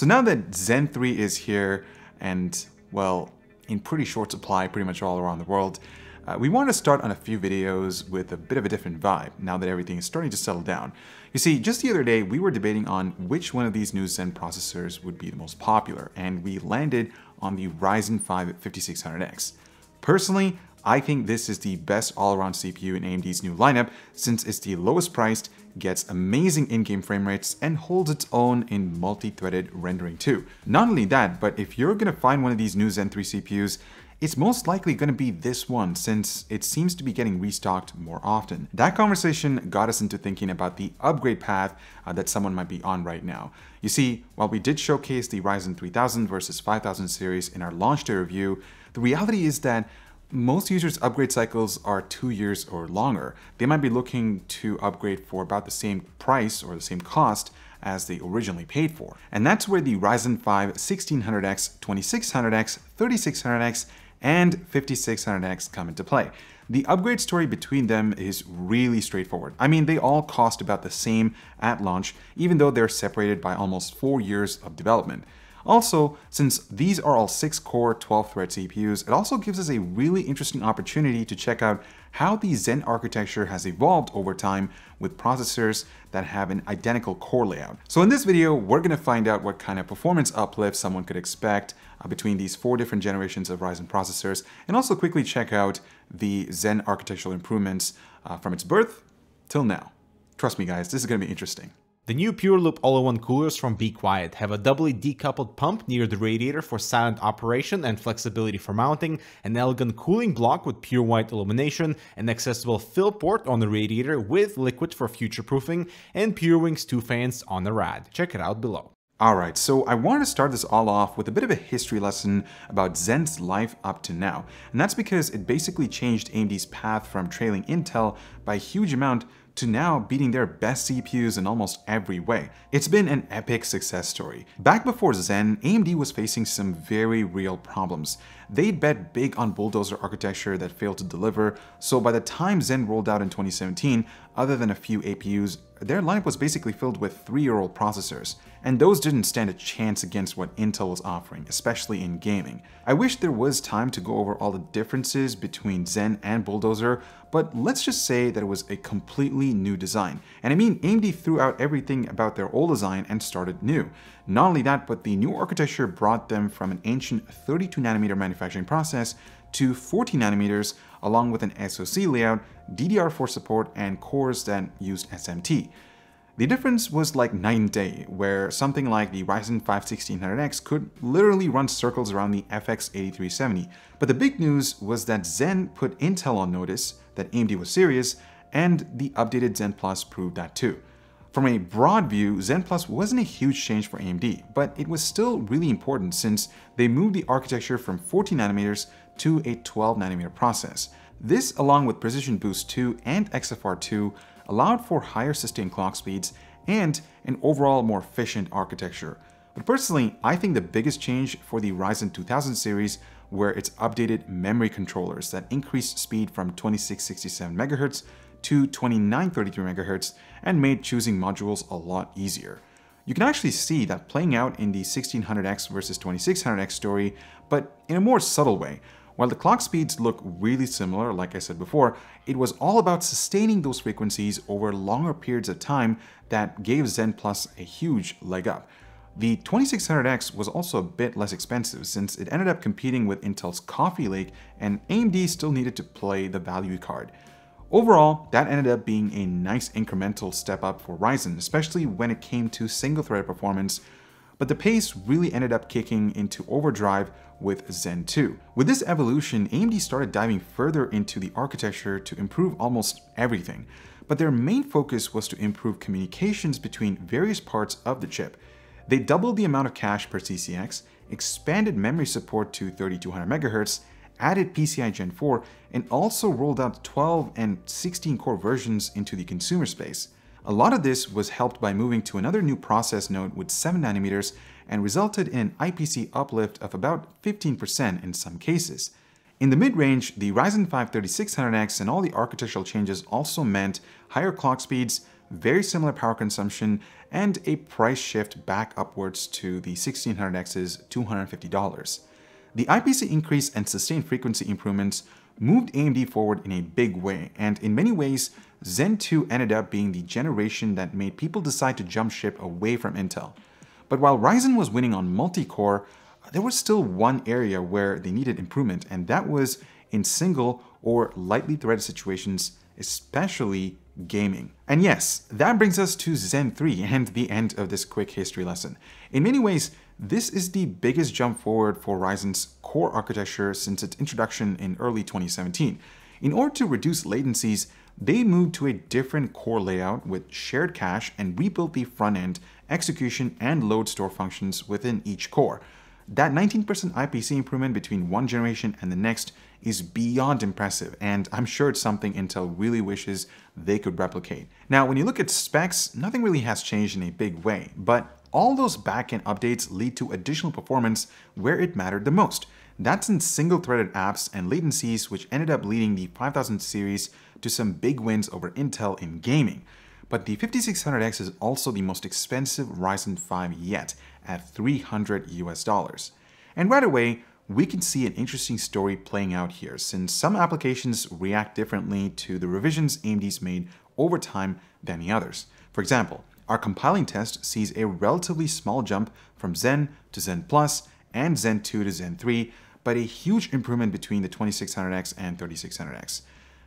So now that Zen 3 is here and, well, in pretty short supply pretty much all around the world, uh, we want to start on a few videos with a bit of a different vibe now that everything is starting to settle down. You see, just the other day we were debating on which one of these new Zen processors would be the most popular, and we landed on the Ryzen 5 5600X. Personally, I think this is the best all-around CPU in AMD's new lineup since it's the lowest priced, gets amazing in-game frame rates, and holds its own in multi-threaded rendering too. Not only that, but if you're gonna find one of these new Zen 3 CPUs, it's most likely going to be this one since it seems to be getting restocked more often. That conversation got us into thinking about the upgrade path uh, that someone might be on right now. You see, while we did showcase the Ryzen 3000 versus 5000 series in our launch day review, the reality is that most users' upgrade cycles are two years or longer. They might be looking to upgrade for about the same price or the same cost as they originally paid for. And that's where the Ryzen 5 1600X, 2600X, 3600X, and 5600X come into play. The upgrade story between them is really straightforward. I mean, they all cost about the same at launch, even though they're separated by almost four years of development. Also, since these are all 6-core 12-thread CPUs, it also gives us a really interesting opportunity to check out how the Zen architecture has evolved over time with processors that have an identical core layout. So in this video, we're going to find out what kind of performance uplift someone could expect uh, between these four different generations of Ryzen processors, and also quickly check out the Zen architectural improvements uh, from its birth till now. Trust me guys, this is going to be interesting. The new Pure Loop all-in-one coolers from Be Quiet have a doubly decoupled pump near the radiator for silent operation and flexibility for mounting, an elegant cooling block with pure white illumination, an accessible fill port on the radiator with liquid for future proofing, and Pure Wings 2 fans on the rad. Check it out below. Alright, so I wanted to start this all off with a bit of a history lesson about Zen's life up to now. And that's because it basically changed AMD's path from trailing Intel by a huge amount to now beating their best CPUs in almost every way. It's been an epic success story. Back before Zen, AMD was facing some very real problems. They'd bet big on Bulldozer architecture that failed to deliver, so by the time Zen rolled out in 2017, other than a few APUs, their lineup was basically filled with three-year-old processors, and those didn't stand a chance against what Intel was offering, especially in gaming. I wish there was time to go over all the differences between Zen and Bulldozer, but let's just say that it was a completely new design. And I mean, AMD threw out everything about their old design and started new. Not only that, but the new architecture brought them from an ancient 32 nanometer manufacturing process to 14 nanometers, along with an SoC layout, DDR4 support, and cores that used SMT. The difference was like night and day, where something like the Ryzen 5 1600X could literally run circles around the FX 8370. But the big news was that Zen put Intel on notice that AMD was serious, and the updated Zen Plus proved that too. From a broad view, Zen Plus wasn't a huge change for AMD, but it was still really important since they moved the architecture from 14 nanometers to a 12 nanometer process. This, along with Precision Boost 2 and XFR2, allowed for higher sustained clock speeds and an overall more efficient architecture. But personally, I think the biggest change for the Ryzen 2000 series were its updated memory controllers that increased speed from 2667 MHz to 2933 MHz and made choosing modules a lot easier. You can actually see that playing out in the 1600X versus 2600X story, but in a more subtle way, while the clock speeds look really similar, like I said before, it was all about sustaining those frequencies over longer periods of time that gave Zen Plus a huge leg up. The 2600X was also a bit less expensive since it ended up competing with Intel's Coffee Lake and AMD still needed to play the value card. Overall, that ended up being a nice incremental step up for Ryzen, especially when it came to single-threaded performance, but the pace really ended up kicking into overdrive with Zen 2. With this evolution, AMD started diving further into the architecture to improve almost everything, but their main focus was to improve communications between various parts of the chip. They doubled the amount of cache per CCX, expanded memory support to 3200 MHz, added PCI Gen 4, and also rolled out 12 and 16 core versions into the consumer space. A lot of this was helped by moving to another new process node with 7 nanometers and resulted in an IPC uplift of about 15% in some cases. In the mid-range, the Ryzen 5 3600X and all the architectural changes also meant higher clock speeds, very similar power consumption, and a price shift back upwards to the 1600X's $250. The IPC increase and sustained frequency improvements moved AMD forward in a big way, and in many ways, Zen 2 ended up being the generation that made people decide to jump ship away from Intel. But while Ryzen was winning on multi-core, there was still one area where they needed improvement, and that was in single or lightly threaded situations, especially gaming. And yes, that brings us to Zen 3 and the end of this quick history lesson. In many ways, this is the biggest jump forward for Ryzen's core architecture since its introduction in early 2017. In order to reduce latencies, they moved to a different core layout with shared cache and rebuilt the front end, execution, and load store functions within each core. That 19% IPC improvement between one generation and the next is beyond impressive, and I'm sure it's something Intel really wishes they could replicate. Now, when you look at specs, nothing really has changed in a big way, but all those backend updates lead to additional performance where it mattered the most. That's in single-threaded apps and latencies, which ended up leading the 5000 series to some big wins over Intel in gaming. But the 5600X is also the most expensive Ryzen 5 yet, at 300 US dollars. And right away, we can see an interesting story playing out here since some applications react differently to the revisions AMD's made over time than the others. For example, our compiling test sees a relatively small jump from Zen to Zen Plus and Zen 2 to Zen 3, but a huge improvement between the 2600X and 3600X.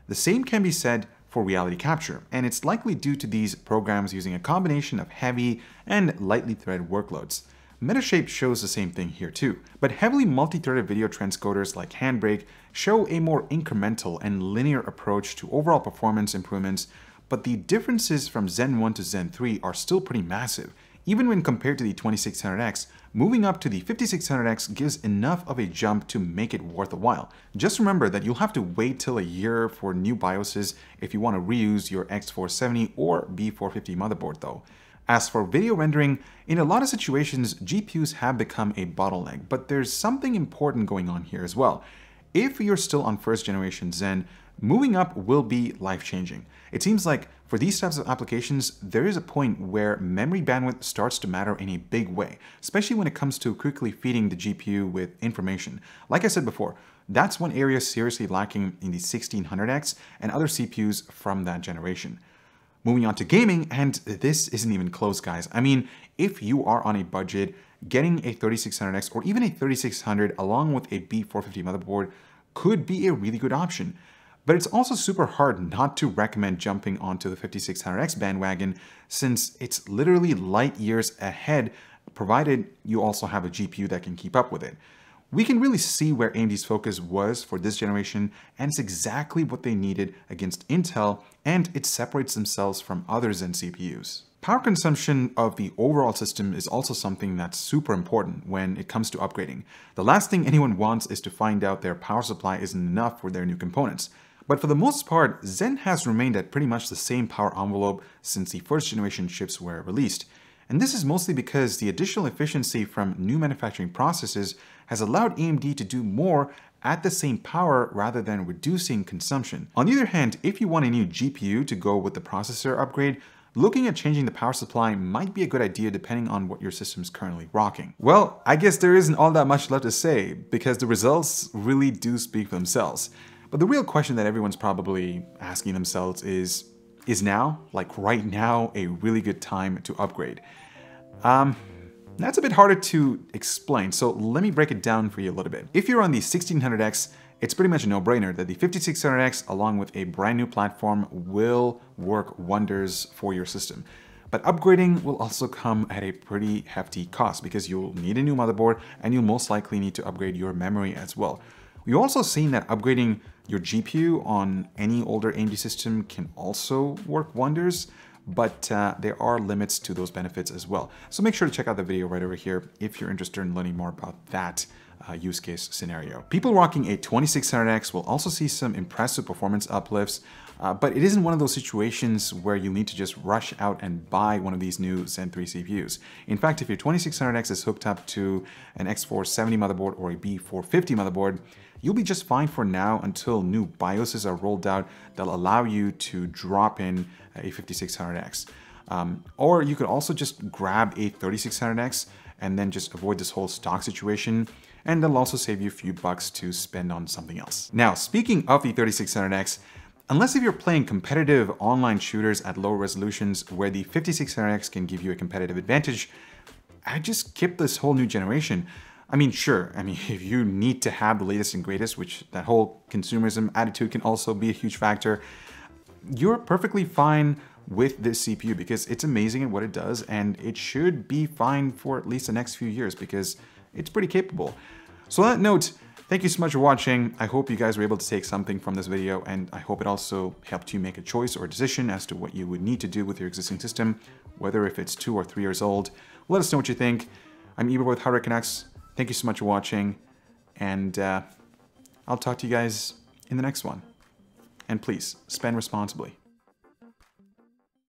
The same can be said for reality capture, and it's likely due to these programs using a combination of heavy and lightly threaded workloads. Metashape shows the same thing here too, but heavily multi-threaded video transcoders like Handbrake show a more incremental and linear approach to overall performance improvements, but the differences from Zen 1 to Zen 3 are still pretty massive. Even when compared to the 2600X, moving up to the 5600X gives enough of a jump to make it worth a while. Just remember that you'll have to wait till a year for new BIOSes if you want to reuse your X470 or B450 motherboard though. As for video rendering, in a lot of situations, GPUs have become a bottleneck, but there's something important going on here as well. If you're still on first generation Zen, moving up will be life-changing. It seems like for these types of applications, there is a point where memory bandwidth starts to matter in a big way, especially when it comes to quickly feeding the GPU with information. Like I said before, that's one area seriously lacking in the 1600X and other CPUs from that generation. Moving on to gaming, and this isn't even close, guys. I mean, if you are on a budget, getting a 3600X or even a 3600 along with a B450 motherboard could be a really good option. But it's also super hard not to recommend jumping onto the 5600X bandwagon since it's literally light years ahead provided you also have a GPU that can keep up with it. We can really see where AMD's focus was for this generation, and it's exactly what they needed against Intel, and it separates themselves from others in CPUs. Power consumption of the overall system is also something that's super important when it comes to upgrading. The last thing anyone wants is to find out their power supply isn't enough for their new components. But for the most part, Zen has remained at pretty much the same power envelope since the first generation chips were released. And this is mostly because the additional efficiency from new manufacturing processes has allowed AMD to do more at the same power rather than reducing consumption. On the other hand, if you want a new GPU to go with the processor upgrade, looking at changing the power supply might be a good idea depending on what your system is currently rocking. Well, I guess there isn't all that much left to say because the results really do speak for themselves. But the real question that everyone's probably asking themselves is, is now, like right now, a really good time to upgrade? Um, that's a bit harder to explain, so let me break it down for you a little bit. If you're on the 1600X, it's pretty much a no-brainer that the 5600X, along with a brand new platform, will work wonders for your system. But upgrading will also come at a pretty hefty cost because you'll need a new motherboard and you'll most likely need to upgrade your memory as well. We've also seen that upgrading your GPU on any older AMD system can also work wonders, but uh, there are limits to those benefits as well. So make sure to check out the video right over here if you're interested in learning more about that uh, use case scenario. People rocking a 2600X will also see some impressive performance uplifts, uh, but it isn't one of those situations where you need to just rush out and buy one of these new Zen 3 CPUs. In fact, if your 2600X is hooked up to an X470 motherboard or a B450 motherboard, you'll be just fine for now until new BIOSes are rolled out that'll allow you to drop in a 5600X. Um, or you could also just grab a 3600X and then just avoid this whole stock situation and that'll also save you a few bucks to spend on something else. Now, speaking of the 3600X, unless if you're playing competitive online shooters at low resolutions where the 5600X can give you a competitive advantage, I just skip this whole new generation. I mean, sure, I mean, if you need to have the latest and greatest, which that whole consumerism attitude can also be a huge factor, you're perfectly fine with this CPU because it's amazing at what it does and it should be fine for at least the next few years because it's pretty capable. So on that note, thank you so much for watching. I hope you guys were able to take something from this video and I hope it also helped you make a choice or decision as to what you would need to do with your existing system, whether if it's two or three years old. Let us know what you think. I'm Eber with Hardware Canucks. Thank you so much for watching and uh, I'll talk to you guys in the next one. And please, spend responsibly.